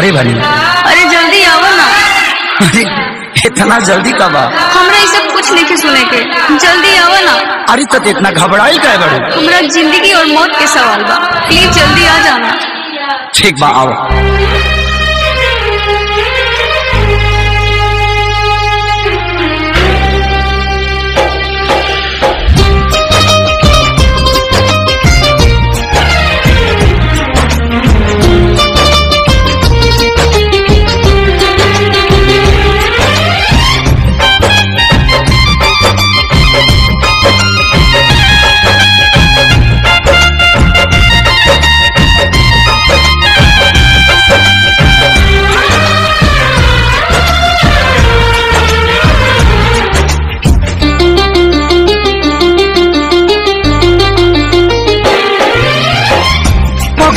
घरे बानी अरे जल्दी आओ ना। अरे इतना जल्दी कब आ हमरा इसे सब कुछ नहीं सुने के। जल्दी आओ ना। अरे तो इतना घबराई का बड़े? हमरा ज़िंदगी और मौत के सवाल बा। प्लीज़ जल्दी आ जाना। ठीक बा आओ।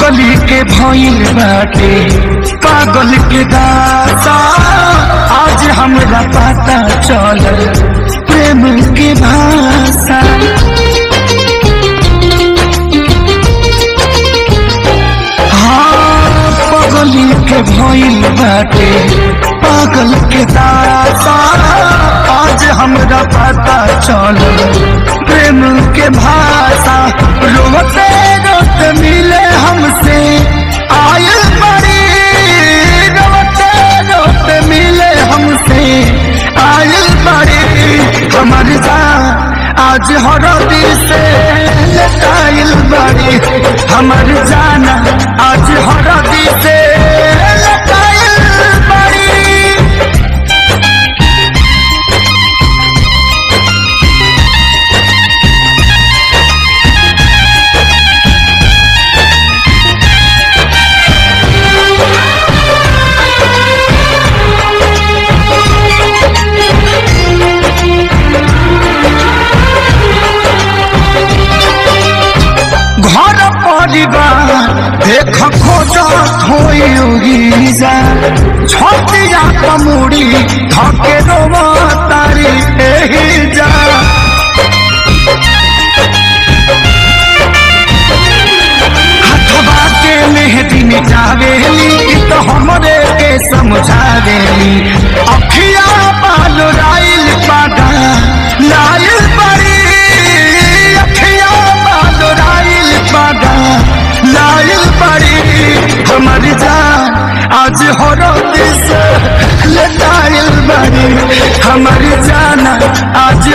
पगली के भइल बाटे पागल के दासा आज हमरा पता चल प्रेम के भाषा। हाँ पगली के भइल बाटे पागल के दासा आज हमरा पता चलल प्रेम के भाषा रोते रोते मिले हमसे। आयल बड़ी रोते रोते मिले हमसे। आयल बड़ी, हमर आज हरदी से लटाइल बड़ी। हमर जाना आज हरदी से देख खोजा कमुड़ी तारी एही जा के मेहदी मिटावेली इ तो हमरे के समझावेली अखिया बाल जान आज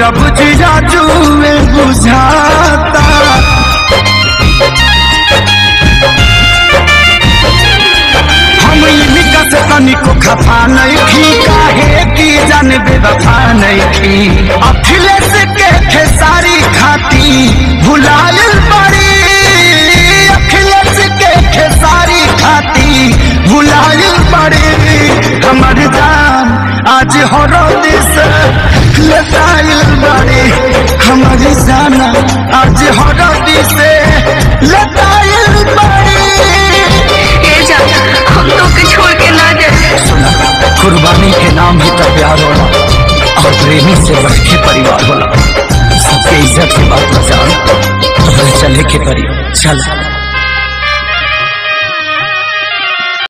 रब जिया जुए बुझाता। हम इनका से तनिको खफा नहीं थी काहे की जान बेवफा नहीं थी अखिलेश के खेसारी खाती भुलायल बड़ी अखिलेश के खेसारी खाती भुलायल बड़ी हमर जान आज हरद आज हरद से लताइल पड़ी ए जा हम तो के छोड़ के ना जाए। सुना कुर्बानी के नाम ही तो प्यार होला और प्रेमी से बढ़ के परिवार होला सबके इज़्ज़त की बात न जान तो चले के परी चल।